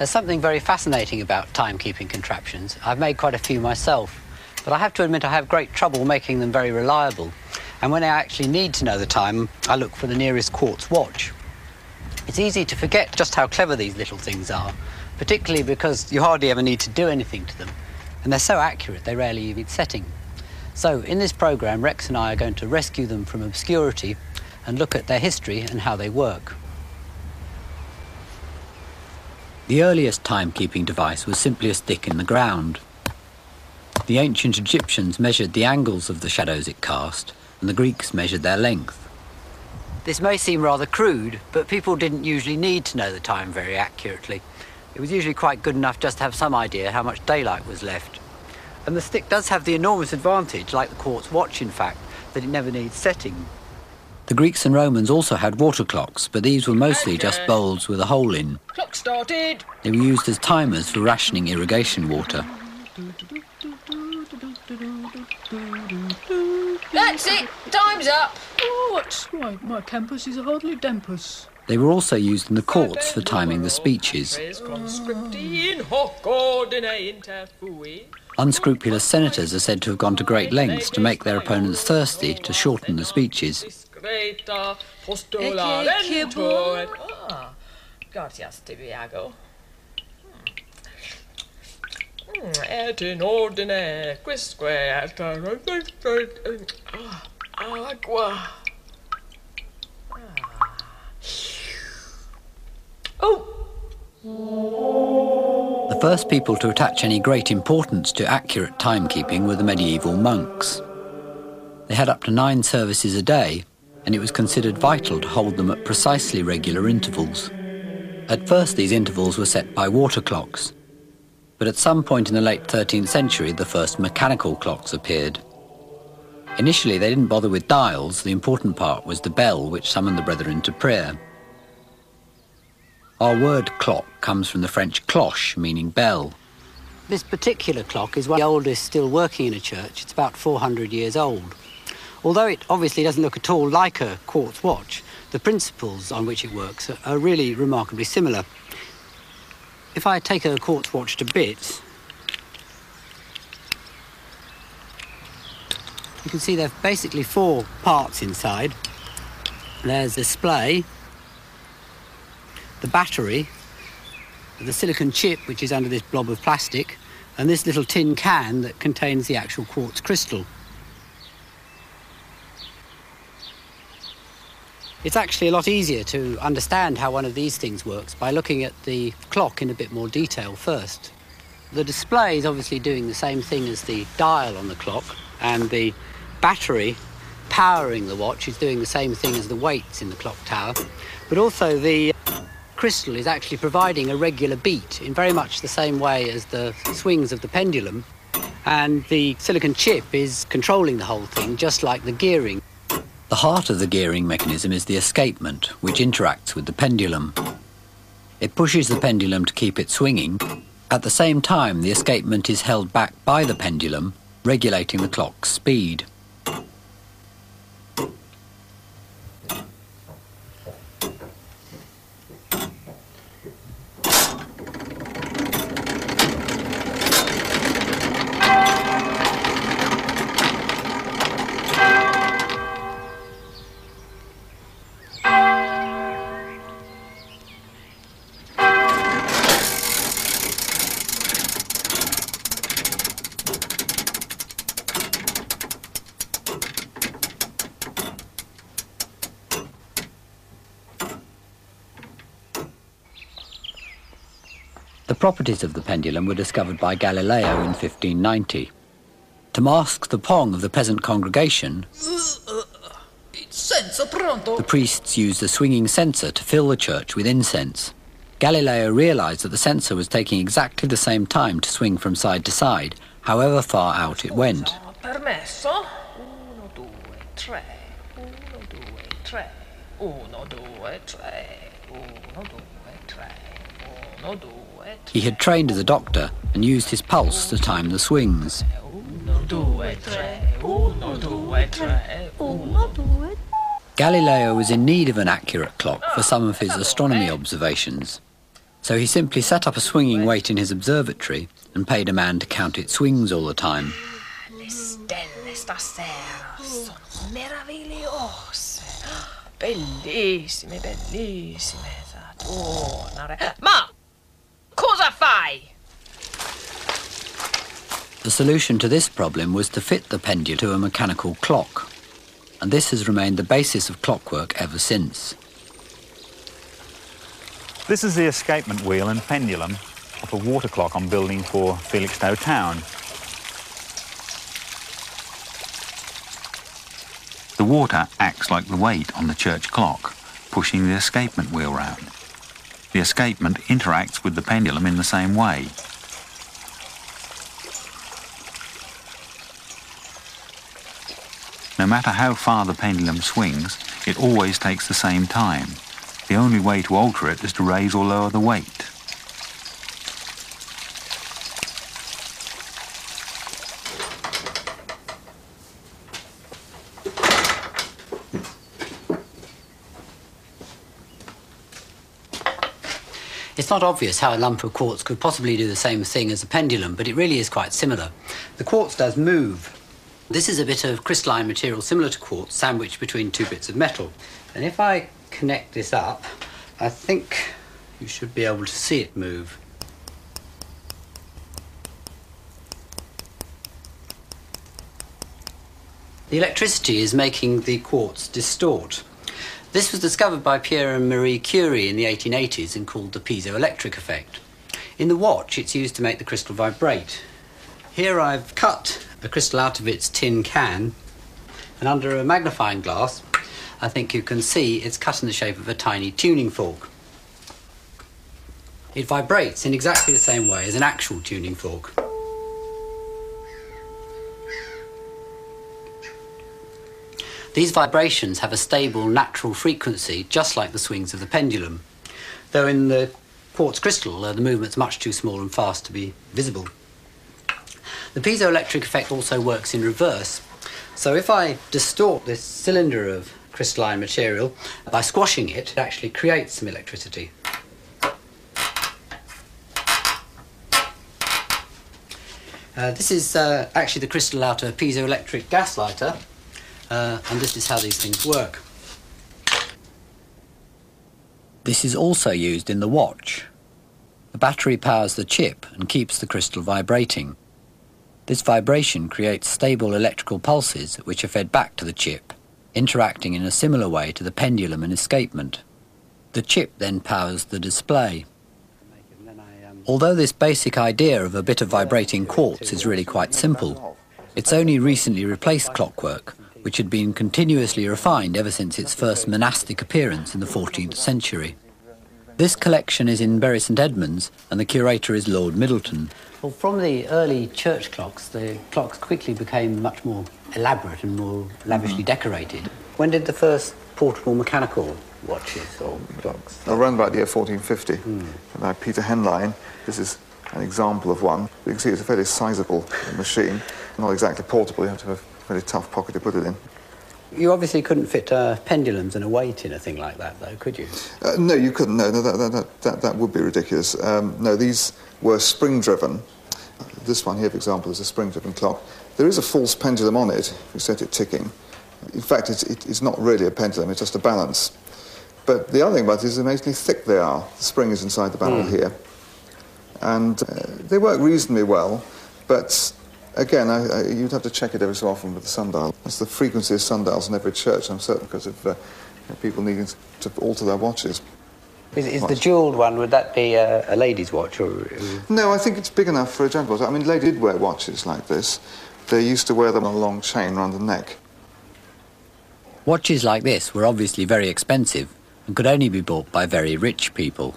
There's something very fascinating about timekeeping contraptions. I've made quite a few myself, but I have to admit I have great trouble making them very reliable. And when I actually need to know the time, I look for the nearest quartz watch. It's easy to forget just how clever these little things are, particularly because you hardly ever need to do anything to them. And they're so accurate, they rarely need setting. So, in this programme, Rex and I are going to rescue them from obscurity and look at their history and how they work. The earliest timekeeping device was simply a stick in the ground. The ancient Egyptians measured the angles of the shadows it cast, and the Greeks measured their length. This may seem rather crude, but people didn't usually need to know the time very accurately. It was usually quite good enough just to have some idea how much daylight was left. And the stick does have the enormous advantage, like the quartz watch in fact, that it never needs setting. The Greeks and Romans also had water clocks, but these were mostly just bowls with a hole in. Clock started. They were used as timers for rationing irrigation water. That's it. Time's up. Oh, that's right. My campus is hardly dampus. They were also used in the courts for timing the speeches. Unscrupulous senators are said to have gone to great lengths to make their opponents thirsty to shorten the speeches. Ah, Gracias, Tiago. Hmm. Hmm, et in ordine quisque et eh, ah, agua. Ah. Oh! The first people to attach any great importance to accurate timekeeping were the medieval monks. They had up to nine services a day, and it was considered vital to hold them at precisely regular intervals. At first, these intervals were set by water clocks, but at some point in the late 13th century, the first mechanical clocks appeared. Initially, they didn't bother with dials, the important part was the bell which summoned the brethren to prayer. Our word clock comes from the French cloche, meaning bell. This particular clock is one of the oldest still working in a church. It's about 400 years old. Although it obviously doesn't look at all like a quartz watch, the principles on which it works are, really remarkably similar. If I take a quartz watch to bits, you can see there are basically four parts inside. There's the display, the battery, the silicon chip, which is under this blob of plastic, and this little tin can that contains the actual quartz crystal. It's actually a lot easier to understand how one of these things works by looking at the clock in a bit more detail first. The display is obviously doing the same thing as the dial on the clock, and the battery powering the watch is doing the same thing as the weights in the clock tower, but also the crystal is actually providing a regular beat in very much the same way as the swings of the pendulum, and the silicon chip is controlling the whole thing just like the gearing. The heart of the gearing mechanism is the escapement, which interacts with the pendulum. It pushes the pendulum to keep it swinging. At the same time, the escapement is held back by the pendulum, regulating the clock's speed. Properties of the pendulum were discovered by Galileo in 1590. To mask the pong of the peasant congregation, the priests used a swinging censer to fill the church with incense. Galileo realized that the censer was taking exactly the same time to swing from side to side, however far out it went. He had trained as a doctor and used his pulse to time the swings. Galileo was in need of an accurate clock for some of his astronomy observations. So he simply set up a swinging weight in his observatory and paid a man to count its swings all the time. Bellissime, bellissime. Ma cosa fai? The solution to this problem was to fit the pendulum to a mechanical clock, and this has remained the basis of clockwork ever since. This is the escapement wheel and pendulum of a water clock I'm building for Felixstowe Town. The water acts like the weight on the church clock, pushing the escapement wheel round. The escapement interacts with the pendulum in the same way. No matter how far the pendulum swings, it always takes the same time. The only way to alter it is to raise or lower the weight. It's not obvious how a lump of quartz could possibly do the same thing as a pendulum, but it really is quite similar. The quartz does move. This is a bit of crystalline material similar to quartz sandwiched between two bits of metal. And if I connect this up, I think you should be able to see it move. The electricity is making the quartz distort. This was discovered by Pierre and Marie Curie in the 1880s and called the piezoelectric effect. In the watch, it's used to make the crystal vibrate. Here I've cut a crystal out of its tin can, and under a magnifying glass, I think you can see it's cut in the shape of a tiny tuning fork. It vibrates in exactly the same way as an actual tuning fork. These vibrations have a stable natural frequency, just like the swings of the pendulum, though in the quartz crystal uh, the movement's much too small and fast to be visible. The piezoelectric effect also works in reverse. So if I distort this cylinder of crystalline material, by squashing it, it actually creates some electricity. Uh, this is uh, actually the crystal out of a piezoelectric gas lighter, uh, and this is how these things work. This is also used in the watch. The battery powers the chip and keeps the crystal vibrating. This vibration creates stable electrical pulses which are fed back to the chip, interacting in a similar way to the pendulum and escapement. The chip then powers the display. Although this basic idea of a bit of vibrating quartz is really quite simple, it's only recently replaced clockwork, which had been continuously refined ever since its first monastic appearance in the 14th century. This collection is in Bury St Edmunds, and the curator is Lord Middleton. Well, from the early church clocks, the clocks quickly became much more elaborate and more lavishly mm-hmm. decorated. When did the first portable mechanical watches or clocks? Oh, around about the year 1450, hmm. by Peter Henlein. This is an example of one. You can see it's a fairly sizable machine, not exactly portable. You have to have a very tough pocket to put it in. You obviously couldn't fit uh, pendulums and a weight in a thing like that, though, could you? Uh, no, you couldn't. No, no that, that, that, that, would be ridiculous. Um, no, these were spring-driven. This one here, for example, is a spring-driven clock. There is a false pendulum on it. If you set it ticking. In fact, it's, it, it's not really a pendulum. It's just a balance. But the other thing about it is amazingly thick they are. The spring is inside the barrel here. And uh, they work reasonably well, but again, I, I, you'd have to check it every so often with the sundial. That's the frequency of sundials in every church, I'm certain, because of uh, people needing to alter their watches. Is, is the jewelled one, would that be a, a lady's watch? or? No, I think it's big enough for a gentleman's. I mean, ladies did wear watches like this. They used to wear them on a long chain around the neck. Watches like this were obviously very expensive and could only be bought by very rich people.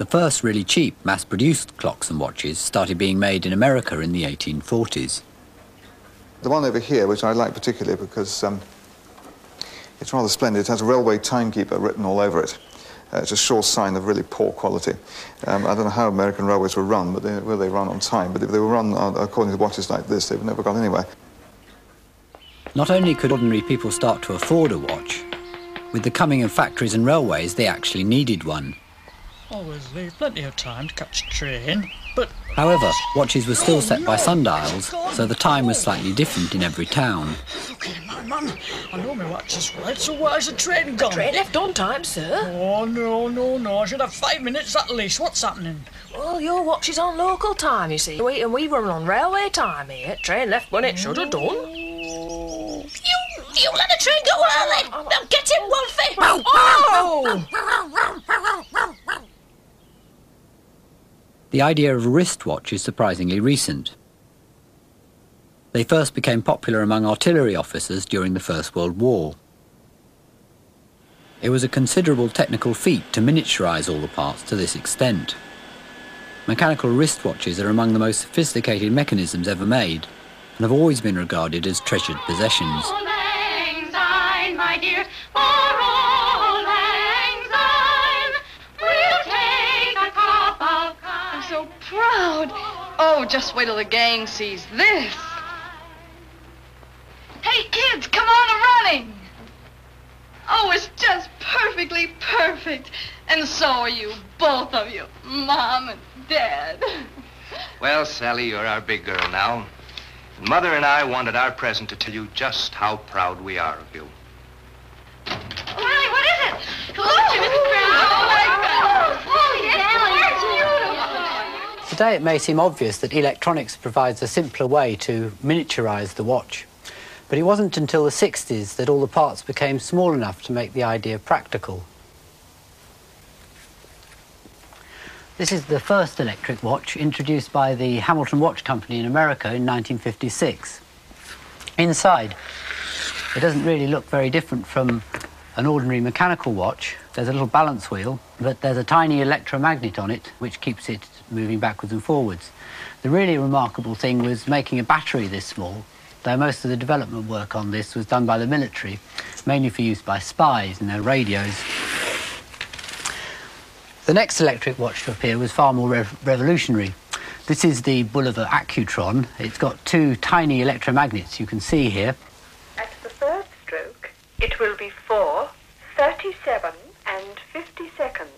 The first really cheap mass-produced clocks and watches started being made in America in the 1840s. The one over here, which I like particularly because um, it's rather splendid, it has a railway timekeeper written all over it. Uh, it's a sure sign of really poor quality. Um, I don't know how American railways were run, but they, were they run on time. But if they were run uh, according to watches like this, they've never got anywhere. Not only could ordinary people start to afford a watch, with the coming of factories and railways, they actually needed one. Always leave plenty of time to catch a train, but However, watches were still set by sundials, so the time was slightly different in every town. okay, my man, I know my watch is right, so where's the train gone? Train left on time, sir. Oh, no, no, no, I should have five minutes at least. What's happening? Well, your watch is on local time, you see. We, and we run on railway time here. Train left when it should have done. Oh. You, you let the train go early. Oh, oh. Now get him, Wolfie. Oh! The idea of wristwatch is surprisingly recent. They first became popular among artillery officers during the First World War. It was a considerable technical feat to miniaturize all the parts to this extent. Mechanical wristwatches are among the most sophisticated mechanisms ever made and have always been regarded as treasured possessions. Proud. Oh, just wait till the gang sees this. Hey, kids, come on running. Oh, it's just perfectly perfect. And so are you, both of you, Mom and Dad. Well, Sally, you're our big girl now. Mother and I wanted our present to tell you just how proud we are of you. Riley, what is it? Look, Mrs. Brown. Oh, my God. Oh, it's beautiful. Today it may seem obvious that electronics provides a simpler way to miniaturize the watch. But it wasn't until the 60s that all the parts became small enough to make the idea practical. This is the first electric watch introduced by the Hamilton Watch Company in America in 1956. Inside, it doesn't really look very different from an ordinary mechanical watch. There's a little balance wheel, but there's a tiny electromagnet on it which keeps it moving backwards and forwards. The really remarkable thing was making a battery this small, though most of the development work on this was done by the military, mainly for use by spies in their radios. The next electric watch to appear was far more rev- revolutionary. This is the Bulova Accutron. It's got two tiny electromagnets you can see here. At the third stroke, it will be 4, 37 and 50 seconds.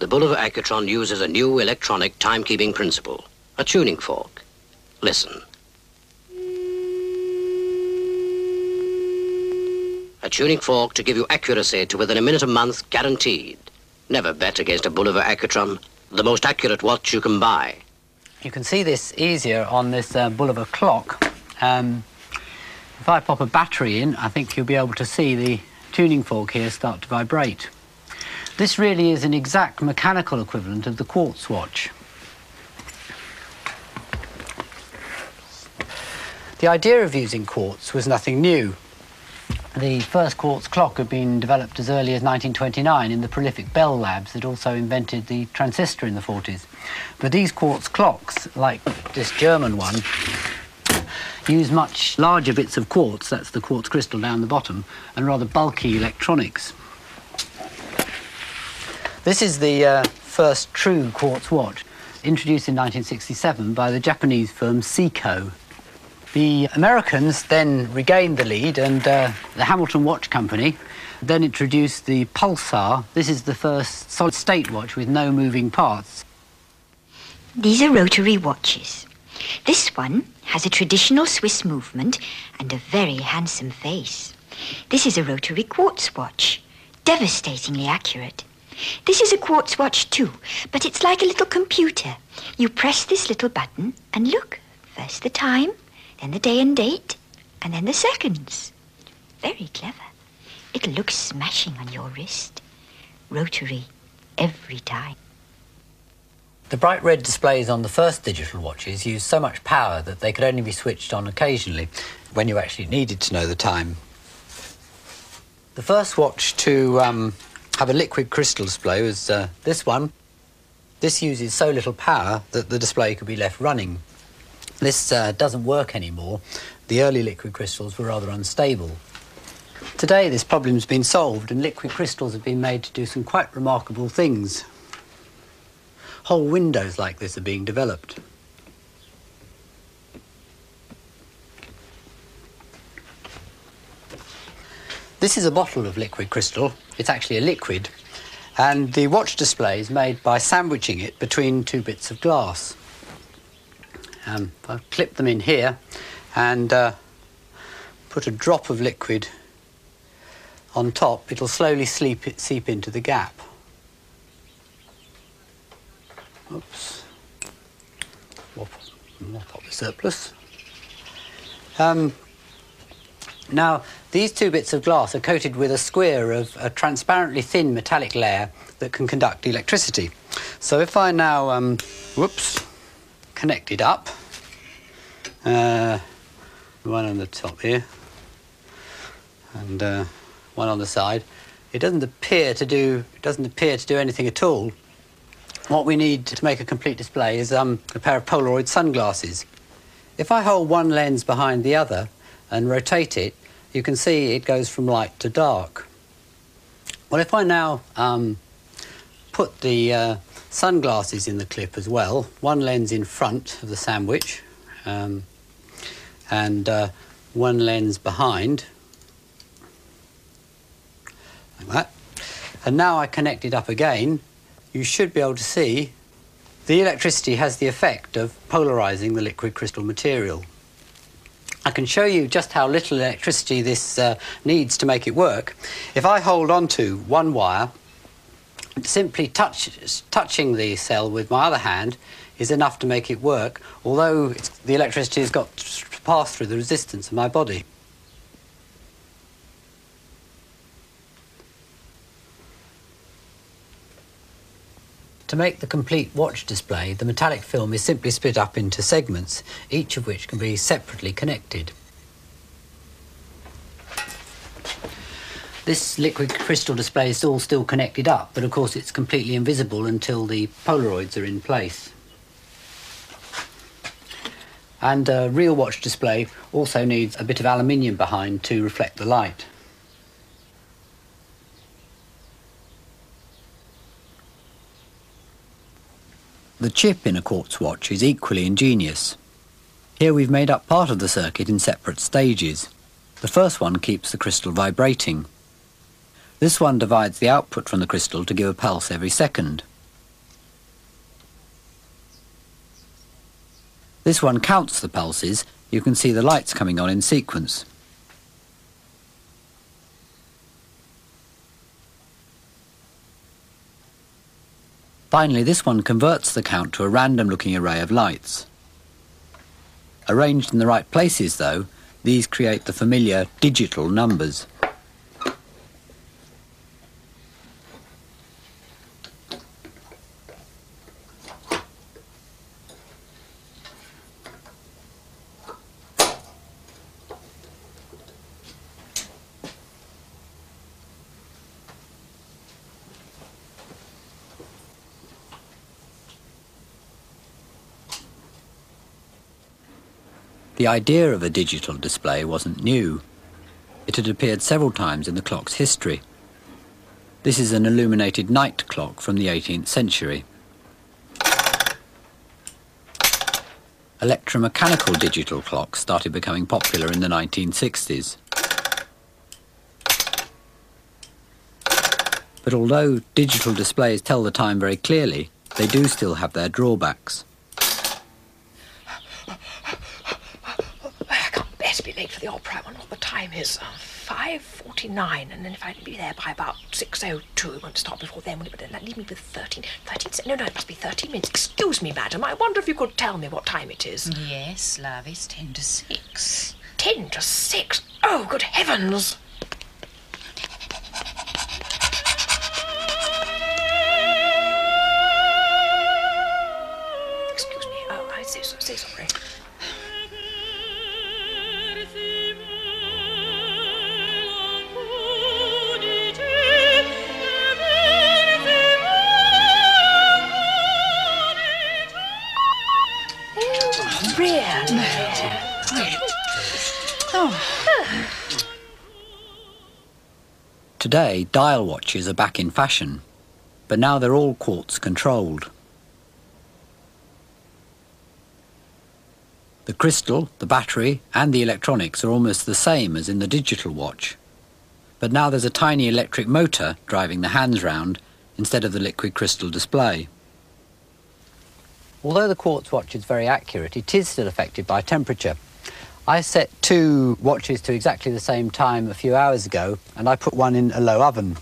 The Bulova Accutron uses a new electronic timekeeping principle, a tuning fork. Listen. A tuning fork to give you accuracy to within a minute a month, guaranteed. Never bet against a Bulova Accutron, the most accurate watch you can buy. You can see this easier on this uh, Bulova clock. Um, if I pop a battery in, I think you'll be able to see the tuning fork here start to vibrate. This really is an exact mechanical equivalent of the quartz watch. The idea of using quartz was nothing new. The first quartz clock had been developed as early as 1929 in the prolific Bell Labs that also invented the transistor in the 40s. But these quartz clocks, like this German one, use much larger bits of quartz, that's the quartz crystal down the bottom, and rather bulky electronics. This is the uh, first true quartz watch, introduced in 1967 by the Japanese firm Seiko. The Americans then regained the lead, and uh, the Hamilton Watch Company then introduced the Pulsar. This is the first solid state watch with no moving parts. These are rotary watches. This one has a traditional Swiss movement and a very handsome face. This is a rotary quartz watch, devastatingly accurate. This is a quartz watch too, but it's like a little computer. You press this little button and look, first the time, then the day and date, and then the seconds. Very clever. It'll look smashing on your wrist. Rotary every time. The bright red displays on the first digital watches used so much power that they could only be switched on occasionally when you actually needed to know the time. The first watch to um, have a liquid crystal display was uh, this one. This uses so little power that the display could be left running. This uh, doesn't work anymore. The early liquid crystals were rather unstable. Today, this problem's been solved, and liquid crystals have been made to do some quite remarkable things. Whole windows like this are being developed. This is a bottle of liquid crystal. It's actually a liquid. And the watch display is made by sandwiching it between two bits of glass. Um, if I clip them in here and uh, put a drop of liquid on top, it'll slowly sleep it, seep into the gap. Oops. Mop up the surplus. Um, now, these two bits of glass are coated with a square of a transparently thin metallic layer that can conduct electricity. So if I now, um, whoops, connect it up, uh, one on the top here, and uh, one on the side, it doesn't appear to do it doesn't appear to do anything at all. What we need to make a complete display is um, a pair of Polaroid sunglasses. If I hold one lens behind the other and rotate it, you can see it goes from light to dark. Well, if I now um, put the uh, sunglasses in the clip as well, one lens in front of the sandwich um, and uh, one lens behind, like that, and now I connect it up again, you should be able to see the electricity has the effect of polarizing the liquid crystal material. I can show you just how little electricity this uh, needs to make it work. If I hold on to one wire, simply touch, touching the cell with my other hand is enough to make it work, although the electricity has got to pass through the resistance of my body. To make the complete watch display, the metallic film is simply split up into segments, each of which can be separately connected. This liquid crystal display is all still connected up, but of course it's completely invisible until the Polaroids are in place. And a real watch display also needs a bit of aluminium behind to reflect the light. The chip in a quartz watch is equally ingenious. Here we've made up part of the circuit in separate stages. The first one keeps the crystal vibrating. This one divides the output from the crystal to give a pulse every second. This one counts the pulses. You can see the lights coming on in sequence. Finally, this one converts the count to a random-looking array of lights. Arranged in the right places, though, these create the familiar digital numbers. The idea of a digital display wasn't new. It had appeared several times in the clock's history. This is an illuminated night clock from the 18th century. Electromechanical digital clocks started becoming popular in the 1960s. But although digital displays tell the time very clearly, they do still have their drawbacks. The opera. I wonder what the time is. Uh, 5.49, and then if I'd be there by about 6.02, it won't stop before then, will it? But leave me with 13, 13... No, no, it must be 13 minutes. Excuse me, madam. I wonder if you could tell me what time it is. Yes, love, it's 10 to 6. 10 to 6? Oh, good heavens! Today, dial watches are back in fashion, but now they're all quartz controlled. The crystal, the battery, and the electronics are almost the same as in the digital watch. but now there's a tiny electric motor driving the hands round instead of the liquid crystal display. Although the quartz watch is very accurate, it is still affected by temperature. I set two watches to exactly the same time a few hours ago, and I put one in a low oven.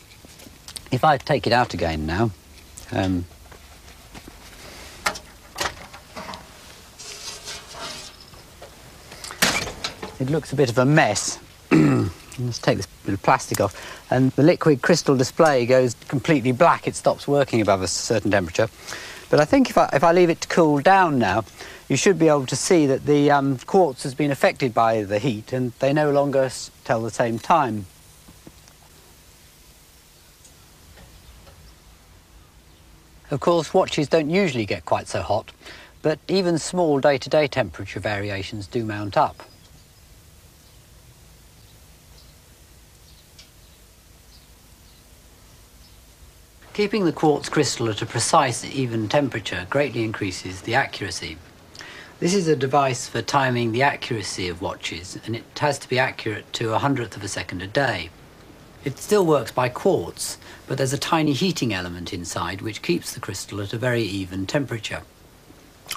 If I take it out again now, um, it looks a bit of a mess. Let's take this bit of plastic off. And the liquid crystal display goes completely black. It stops working above a certain temperature. But I think if I, if I leave it to cool down now, you should be able to see that the um, quartz has been affected by the heat and they no longer tell the same time. Of course, watches don't usually get quite so hot, but even small day-to-day temperature variations do mount up. Keeping the quartz crystal at a precise, even temperature greatly increases the accuracy. This is a device for timing the accuracy of watches, and it has to be accurate to a hundredth of a second a day. It still works by quartz, but there's a tiny heating element inside which keeps the crystal at a very even temperature.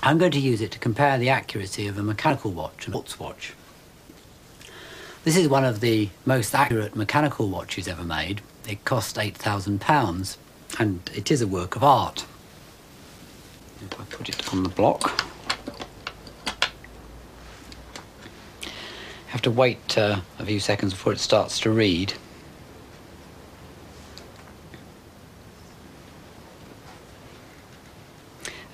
I'm going to use it to compare the accuracy of a mechanical watch and a quartz watch. This is one of the most accurate mechanical watches ever made. It cost £8,000 and it is a work of art. If I put it on the block, have to wait uh, a few seconds before it starts to read.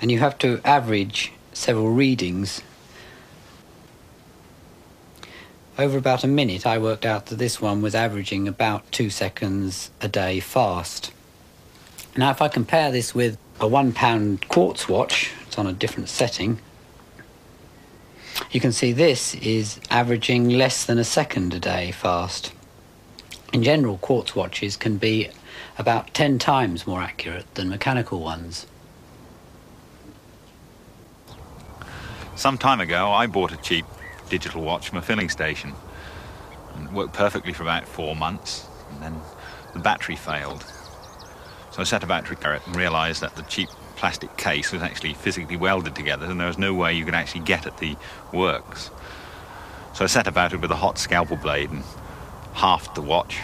And you have to average several readings. Over about a minute, I worked out that this one was averaging about two seconds a day fast. Now, if I compare this with a one pound quartz watch, it's on a different setting, you can see this is averaging less than a second a day fast. In general, quartz watches can be about 10 times more accurate than mechanical ones. Some time ago, I bought a cheap digital watch from a filling station. And it worked perfectly for about four months, and then the battery failed. So I set a battery carrot and realised that the cheap plastic case was actually physically welded together, and there was no way you could actually get at the works. So I set about it with a hot scalpel blade and halved the watch.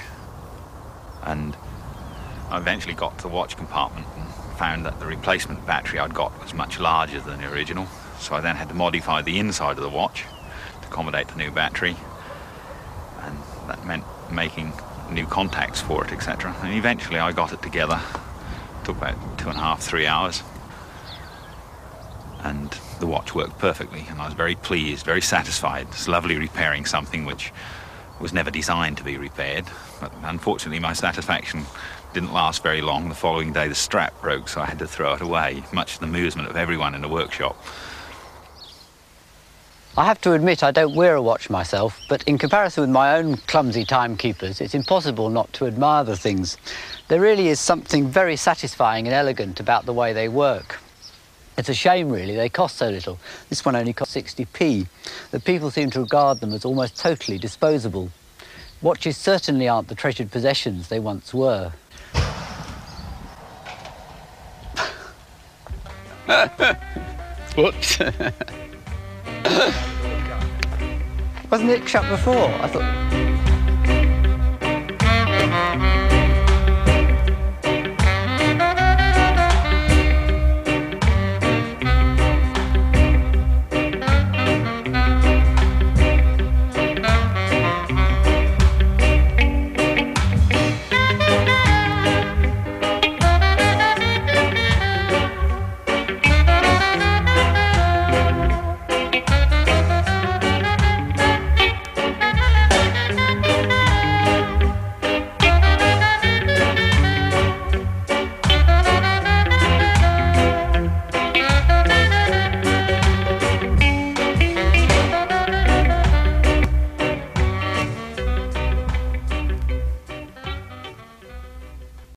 And I eventually got to the watch compartment and found that the replacement battery I'd got was much larger than the original. So I then had to modify the inside of the watch to accommodate the new battery. And that meant making new contacts for it, etc. And eventually I got it together. Took about two and a half, three hours. And the watch worked perfectly, and I was very pleased, very satisfied. It's lovely repairing something which was never designed to be repaired. But unfortunately, my satisfaction didn't last very long. The following day, the strap broke, so I had to throw it away, much to the amusement of everyone in the workshop. I have to admit I don't wear a watch myself, but in comparison with my own clumsy timekeepers, it's impossible not to admire the things. There really is something very satisfying and elegant about the way they work. It's a shame, really, they cost so little. This one only cost 60p. That people seem to regard them as almost totally disposable. Watches certainly aren't the treasured possessions they once were. Whoops. Wasn't it shut before? I thought.